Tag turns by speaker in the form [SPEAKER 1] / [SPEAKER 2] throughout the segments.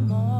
[SPEAKER 1] more.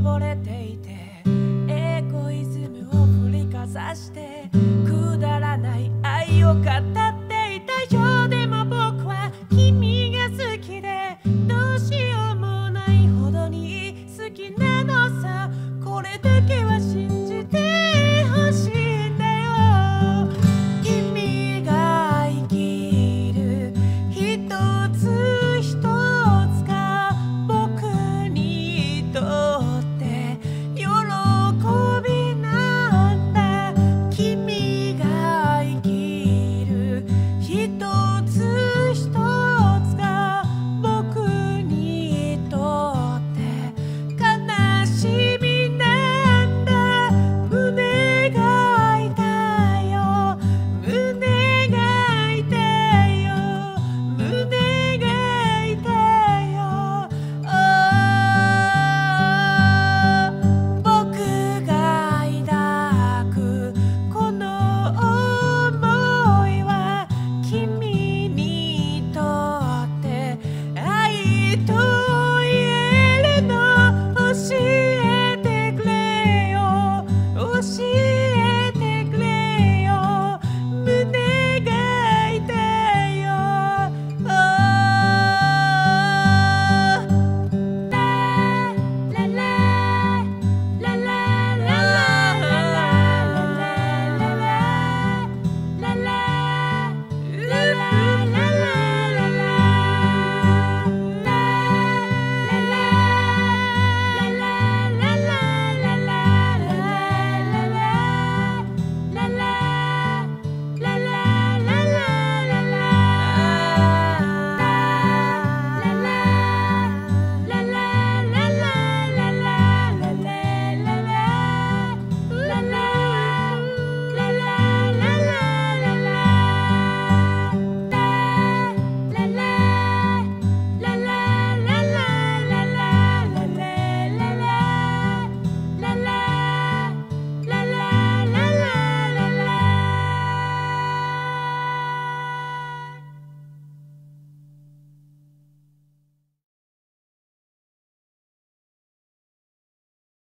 [SPEAKER 1] 溺れていてエゴイズムを振りかざしてくだらない愛を語